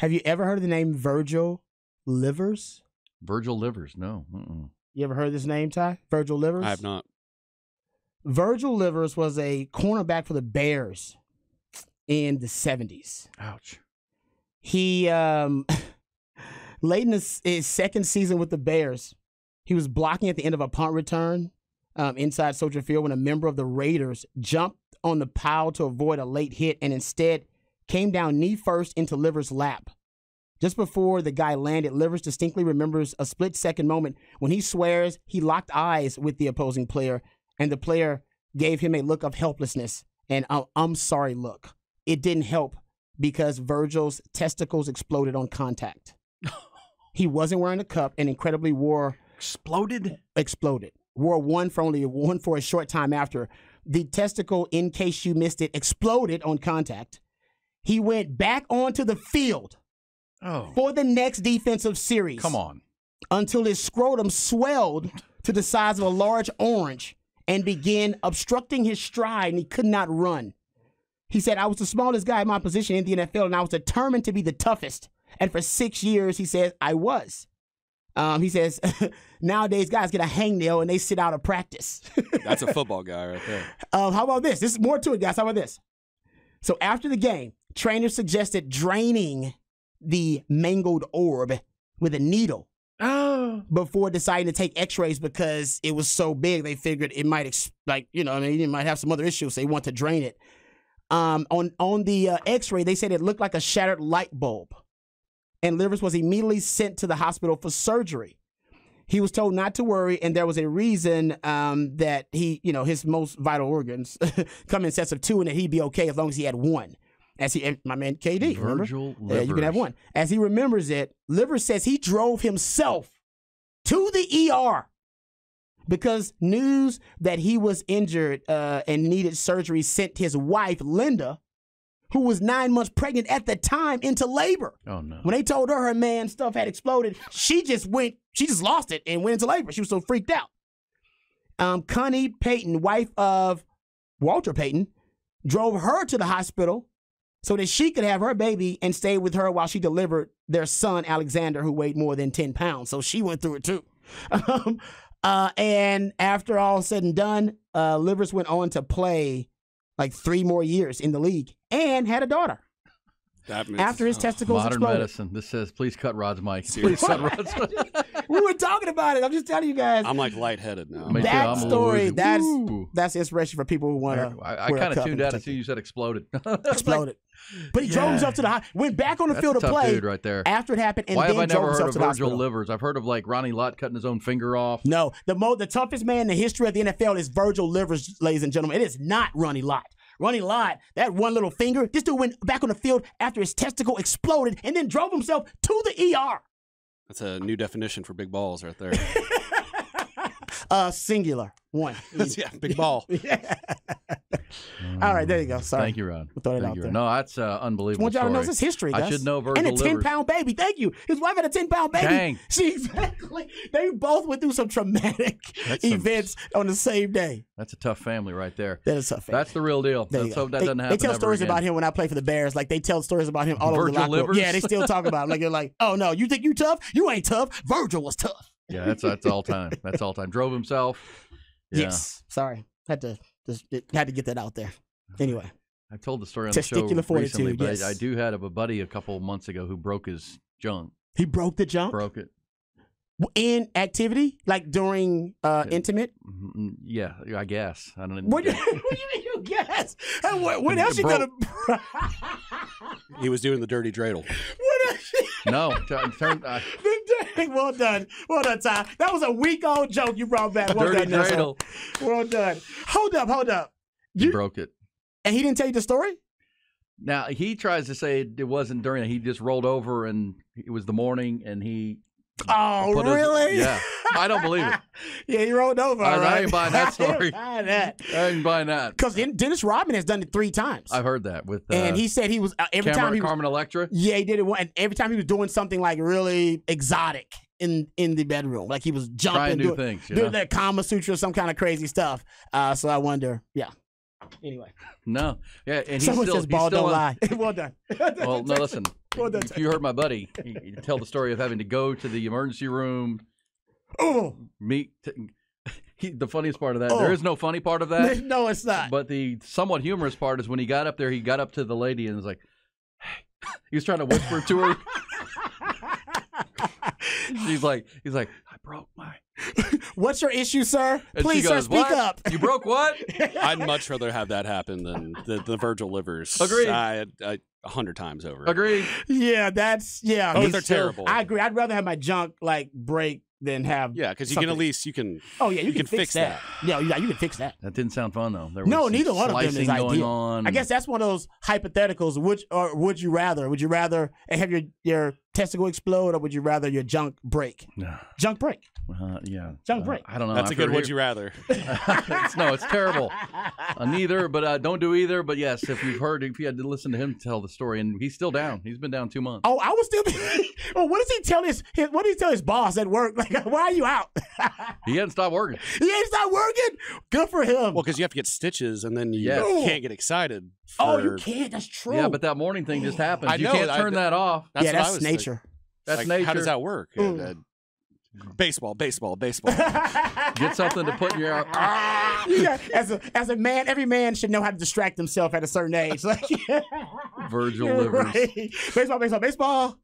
Have you ever heard of the name Virgil Livers? Virgil Livers, no. Mm-mm. You ever heard this name, Ty? Virgil Livers? I have not. Virgil Livers was a cornerback for the Bears in the 70s. Ouch. He, um, late in his, his second season with the Bears, he was blocking at the end of a punt return um, inside Soldier Field when a member of the Raiders jumped on the pile to avoid a late hit and instead came down knee first into Livers' lap. Just before the guy landed, Livers distinctly remembers a split second moment when he swears he locked eyes with the opposing player and the player gave him a look of helplessness and i I'm sorry look. It didn't help because Virgil's testicles exploded on contact. he wasn't wearing a cup and incredibly wore Exploded? exploded. Wore one for only one for a short time after. The testicle, in case you missed it, exploded on contact. He went back onto the field Oh. for the next defensive series Come on. until his scrotum swelled to the size of a large orange and began obstructing his stride and he could not run. He said, I was the smallest guy in my position in the NFL and I was determined to be the toughest. And for six years, he says, I was. Um, he says, nowadays guys get a hangnail and they sit out of practice. That's a football guy right there. Um, how about this? This is more to it, guys. How about this? So after the game, trainers suggested draining the mangled orb with a needle Oh. before deciding to take X-rays because it was so big. They figured it might, ex- like you know, I mean, it might have some other issues. So they want to drain it. Um, on on the uh, X-ray, they said it looked like a shattered light bulb, and Livers was immediately sent to the hospital for surgery. He was told not to worry, and there was a reason um, that he, you know, his most vital organs come in sets of two, and that he'd be okay as long as he had one. As he, my man KD, remember? Virgil Yeah, you can have one. As he remembers it, Livers says he drove himself to the ER because news that he was injured uh, and needed surgery sent his wife, Linda, who was nine months pregnant at the time, into labor. Oh, no. When they told her her man stuff had exploded, she just went, she just lost it and went into labor. She was so freaked out. Um, Connie Payton, wife of Walter Payton, drove her to the hospital so that she could have her baby and stay with her while she delivered their son, Alexander, who weighed more than 10 pounds. So she went through it too. Um, uh, and after all said and done, uh, Livers went on to play like three more years in the league and had a daughter That makes- after his testicles Modern exploded. medicine. This says, please cut Rod's mic. Please cut Rod's mic. we were talking about it. I'm just telling you guys. I'm like lightheaded now. Me that I'm a little story, woozy. that's Woo. that's inspiration for people who want to. I, I kind of tuned out as soon as you said exploded. exploded. But he drove himself to the high, went back on the That's field a to tough play dude right there. after it happened, and Why then have I drove never heard himself of to the Virgil hospital. Livers? I've heard of like Ronnie Lott cutting his own finger off. No, the mo the toughest man in the history of the NFL is Virgil Livers, ladies and gentlemen. It is not Ronnie Lott. Ronnie Lott, that one little finger, this dude went back on the field after his testicle exploded and then drove himself to the ER. That's a new definition for big balls right there. Uh, singular one. yeah, big ball. Yeah. All right, there you go. Sorry. Thank you, Ron. We'll throw it Thank out you. there. No, that's uh, unbelievable. want y'all to know this is history, I should know Virgil And a 10 Livers. pound baby. Thank you. His wife had a 10 pound baby. Dang. She exactly. They both went through some traumatic That's some- events on the same day. That's a tough family right there. That is tough. That's the real deal. There go. that they, doesn't happen. they tell stories again. about him when I play for the Bears. Like they tell stories about him all over the Virgil locker room. Livers? Yeah, they still talk about him. Like they're like, oh no, you think you tough? You ain't tough. Virgil was tough. Yeah, that's that's all time. That's all time. Drove himself. Yeah. Yes. Sorry, had to just had to get that out there. Anyway, I told the story on the show recently, but yes. I, I do have a buddy a couple months ago who broke his junk. he broke the jump Broke it. in activity, like during uh, Yeah. intimate. Mm, Yeah, I guess. I don't know. What, do you- what do you mean you guess? What, what else you gonna? He was doing the dirty dreidel. What else? No, t- turn, uh, well done, well done, Ty. That was a week old joke you brought back. Well dirty done, Nelson. dreidel. Well done. Hold up, hold up. He You- broke it. And he didn't tell you the story. Now he tries to say it wasn't during it. He just rolled over and it was the morning and he. Oh, really? yeah, I don't believe it. yeah, he rolled over. I- all I ain't buying that I ain't story. buying that. I ain't buying that. Because Dennis Rodman has done it three times, I've heard that with uh, and he said he was uh, every Cameron, time he was, Carmen Electra. yeah he did it and every time he was doing something like really exotic in in the bedroom, like he was jumping, Trying new doing, things. Doing know? that Kama Sutra, some kind of crazy stuff. Uh, so I wonder, yeah. Anyway, No, yeah, and he's someone still, says ball still don't on- lie. well done. Well, no, listen. What the- if you heard my buddy he, tell the story of having to go to the emergency room, Oh, meet. He, the funniest part of that, Oh. there is no funny part of that. no, it's not. But the somewhat humorous part is when he got up there, he got up to the lady and was like, "Hey," he was trying to whisper to her. She's like, he's like, I broke my. What's your issue, sir? And Please, she sir, speak "What? up. You broke what? I'd much rather have that happen than the, the Virgil livers. Agreed. I, I, a hundred times over. Agreed. yeah, that's yeah. Oh, they're still- terrible. I agree. I'd rather have my junk like break than have. Yeah, because you can at least you can. Oh yeah, you, you can, can fix, fix that. Yeah, yeah, you can fix that. That didn't sound fun though. There No, was some neither one of them is going ideal. on. I guess that's one of those hypotheticals. Which or would you rather? Would you rather have your your testicle explode, or would you rather your junk break? Junk break. Uh, yeah. Junk Uh, break. I don't know. That's a I've good. heard Would you rather? It's- no, it's terrible. Uh, neither, but uh, don't do either. But yes, if you've heard, if you had to listen to him tell the story, and he's still down. He's been down two months. Oh, I was still. oh, what does he tell his, his? What does he tell his boss at work? Like, why are you out? He hadn't stopped working. he ain't not working. Good for him. Well, because you have to get stitches, and then you Yes. can't get excited. Oh, for- you can't. That's true. Yeah, but that morning thing just happened. I You know, can't I- turn that off. That's yeah, that's was thinking. nature. That's Like, nature. How does that work? Uh, Mm. uh, baseball, baseball, baseball. Get something to put in your. Ah! You got- as a as a man, every man should know how to distract himself at a certain age. Like, Virgil you're livers. right. Baseball, baseball, baseball.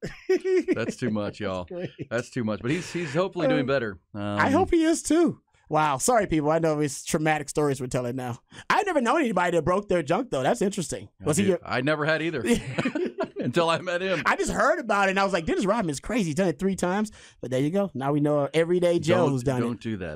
That's too much, y'all. Great. That's too much. But he's he's hopefully doing better. Um, I hope he is too. Wow. Sorry, people. I know it's traumatic stories we're telling now. I've never known anybody that broke their junk though. That's interesting. Was he? Your, I never had either until I met him. I just heard about it and I was like, Dennis Rodman is crazy. He's done it three times. But there you go. Now we know everyday Joe don't, who's done it. don't do that.